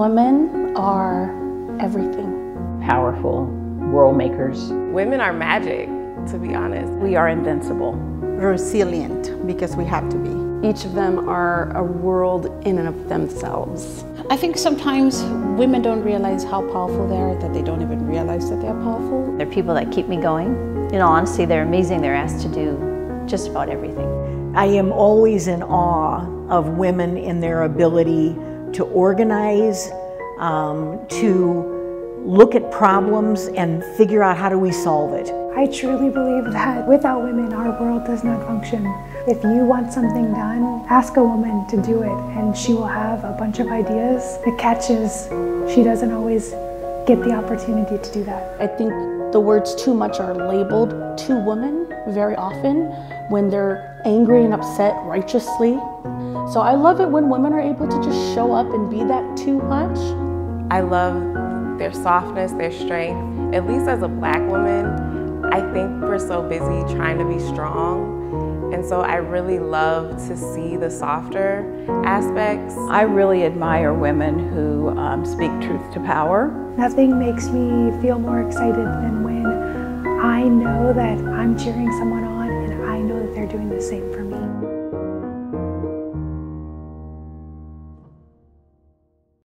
Women are everything. Powerful world makers. Women are magic, to be honest. We are invincible. Resilient, because we have to be. Each of them are a world in and of themselves. I think sometimes women don't realize how powerful they are, that they don't even realize that they're powerful. They're people that keep me going. In all honesty, they're amazing. They're asked to do just about everything. I am always in awe of women in their ability to organize, um, to look at problems and figure out how do we solve it. I truly believe that without women, our world does not function. If you want something done, ask a woman to do it, and she will have a bunch of ideas. The catch is she doesn't always get the opportunity to do that. I think the words too much are labeled to women very often when they're angry and upset righteously. So I love it when women are able to just show up and be that too much. I love their softness, their strength. At least as a black woman, I think we're so busy trying to be strong. And so I really love to see the softer aspects. I really admire women who um, speak truth to power. Nothing makes me feel more excited than when I know that I'm cheering someone on and I know that they're doing the same for me.